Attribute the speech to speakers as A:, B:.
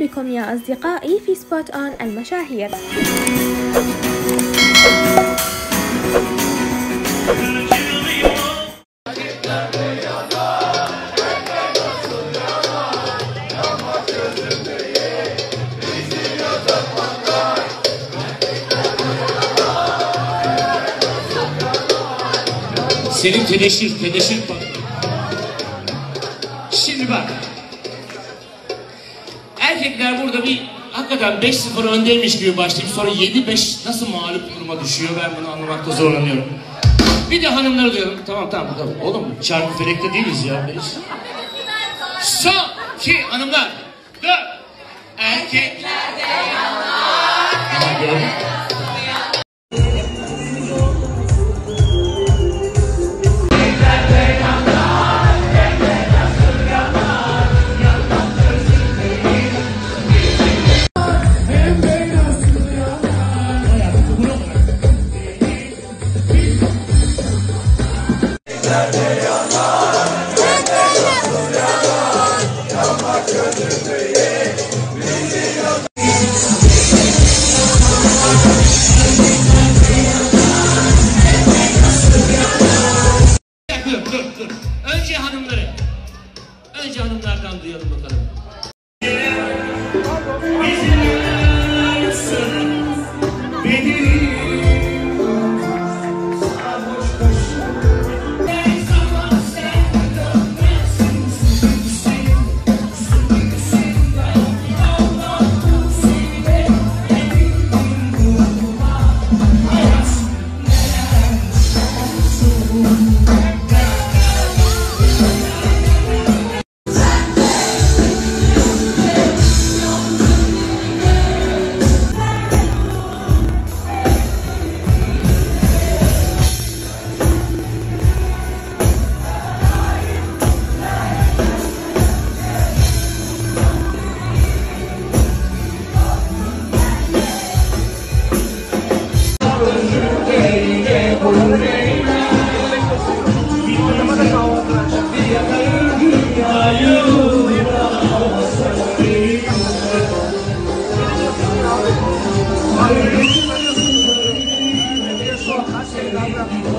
A: بكم يا أصدقائي في سبوت أون المشاهير
B: Senin teneşir, teneşir bak. Şimdi bak. Erkekler burada bir hakikaten 5-0 öndeymiş gibi başlayıp sonra 7-5 nasıl mağlup duruma düşüyor ben bunu anlamakta zorlanıyorum. Bir de hanımları diyorum. Tamam tamam tamam. Oğlum çarpı felekte değiliz ya. Biz. Son ki hanımlar. Dört. Erkekler Önce hanımları. Önce hanımlardan duyalım bakalım.
C: Şey söyleyeceğim. Benim